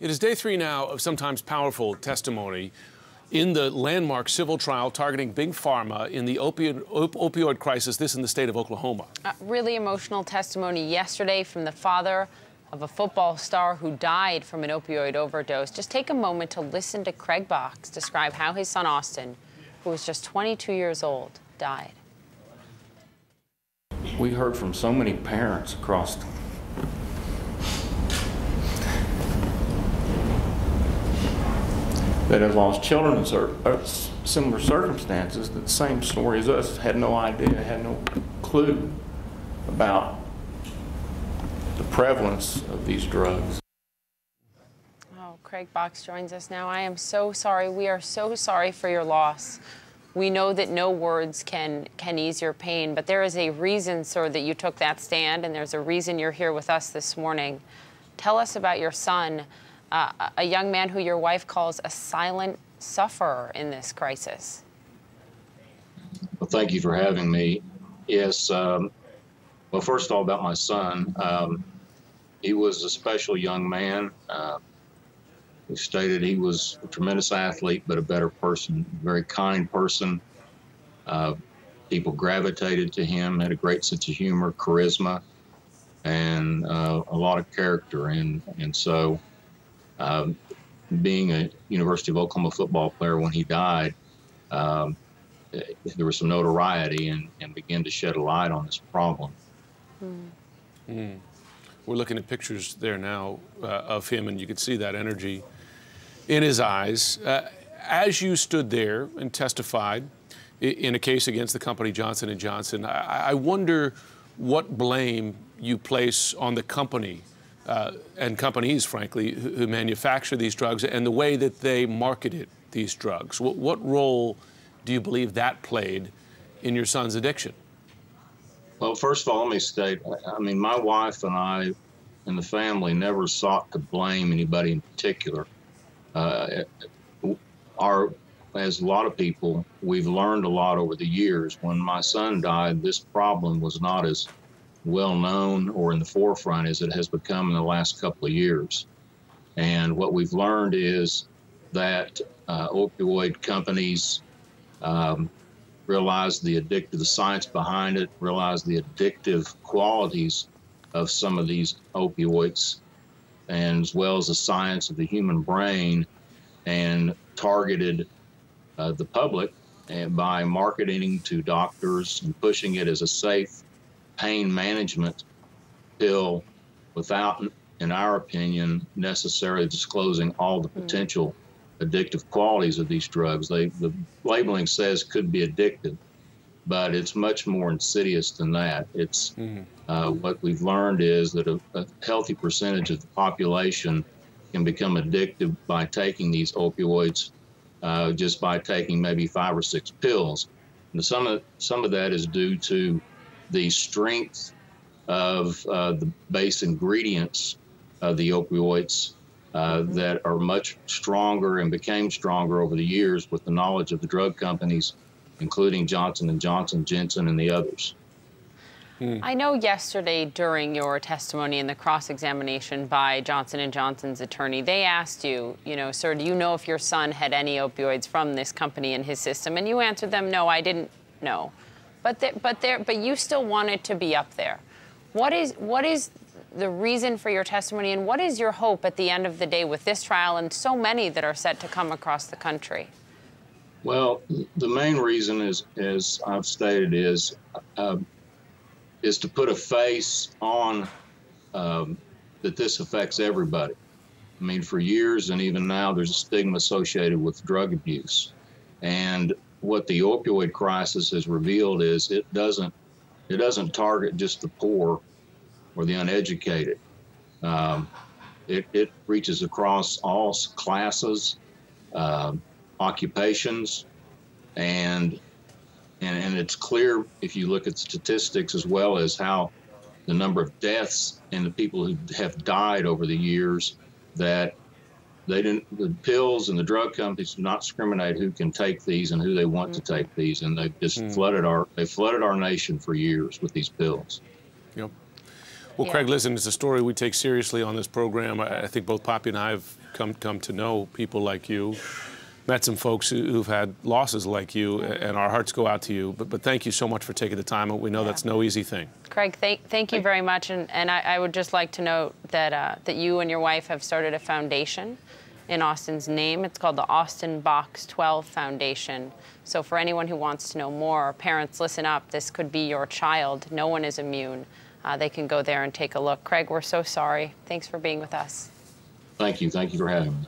It is day three now of sometimes powerful testimony in the landmark civil trial targeting Big Pharma in the opioid, op opioid crisis, this in the state of Oklahoma. Uh, really emotional testimony yesterday from the father of a football star who died from an opioid overdose. Just take a moment to listen to Craig Box describe how his son Austin, who was just 22 years old, died. We heard from so many parents across that have lost children in uh, similar circumstances, the same story as us, had no idea, had no clue about the prevalence of these drugs. Oh, Craig Box joins us now. I am so sorry. We are so sorry for your loss. We know that no words can can ease your pain, but there is a reason, sir, that you took that stand, and there's a reason you're here with us this morning. Tell us about your son uh, a young man who your wife calls a silent sufferer in this crisis. Well, thank you for having me. Yes. Um, well, first of all, about my son. Um, he was a special young man. Uh, he stated he was a tremendous athlete, but a better person, very kind person. Uh, people gravitated to him, had a great sense of humor, charisma, and uh, a lot of character. And, and so um, being a University of Oklahoma football player when he died, um, there was some notoriety and, and began to shed a light on this problem. Mm. Mm. We're looking at pictures there now uh, of him, and you could see that energy in his eyes. Uh, as you stood there and testified in a case against the company Johnson & Johnson, I, I wonder what blame you place on the company uh, and companies, frankly, who, who, manufacture these drugs and the way that they marketed these drugs. What, what role do you believe that played in your son's addiction? Well, first of all, let me state I mean, my wife and I and the family never sought to blame anybody in particular. Uh, our, as a lot of people, we've learned a lot over the years. When my son died, this problem was not as well known or in the forefront as it has become in the last couple of years. And what we've learned is that uh, opioid companies um, realize the addictive, the science behind it, realize the addictive qualities of some of these opioids, and as well as the science of the human brain, and targeted uh, the public and by marketing to doctors and pushing it as a safe pain management pill without, in our opinion, necessarily disclosing all the hmm. potential addictive qualities of these drugs. They, the labeling says could be addictive, but it's much more insidious than that. It's mm. uh, what we've learned is that a, a, healthy percentage of the population can become addicted by taking these opioids uh, just by taking maybe five or six pills. And some of some of that is due to the strength of uh, the base ingredients of the opioids uh, mm-hmm. that are much stronger and became stronger over the years with the knowledge of the drug companies, including Johnson and Johnson, Janssen, and the others. Hmm. I know yesterday during your testimony in the cross-examination by Johnson & Johnson's attorney, they asked you, you know, sir, do you know if your son had any opioids from this company in his system? And you answered them, no, I didn't know. But there, but there, but you still wanted to be up there. What is what is the reason for your testimony, and what is your hope at the end of the day with this trial and so many that are set to come across the country? Well, the main reason is, as I've stated, is uh, is to put a face on um, that this affects everybody. I mean, for years and even now, there's a stigma associated with drug abuse, and what the opioid crisis has revealed is it doesn't it doesn't target just the poor or the uneducated. Um, it, it reaches across all classes, uh, occupations, and, and and it's clear if you look at statistics as well as how the number of deaths and the people who have died over the years that they didn't the pills and the drug companies do not discriminate who can take these and who they want mm-hmm. to take these and they've just mm-hmm. flooded our they flooded our nation for years with these pills yep Well, Yeah. Craig, listen, it's a story we take seriously on this program. I, I think both Poppy and I have come come to know people like you, met some folks who, who've had losses like you, and our hearts go out to you. But, but thank you so much for taking the time. We know that's no easy thing. Craig, thank, thank you very much. And, and I, I would just like to note that, uh, that you and your wife have started a foundation in Austin's name. It's called the Austin Box 12 Foundation. So for anyone who wants to know more, parents, listen up. This could be your child. No one is immune. Uh, they can go there and take a look. Craig, we're so sorry. Thanks for being with us. Thank you. Thank you for having me.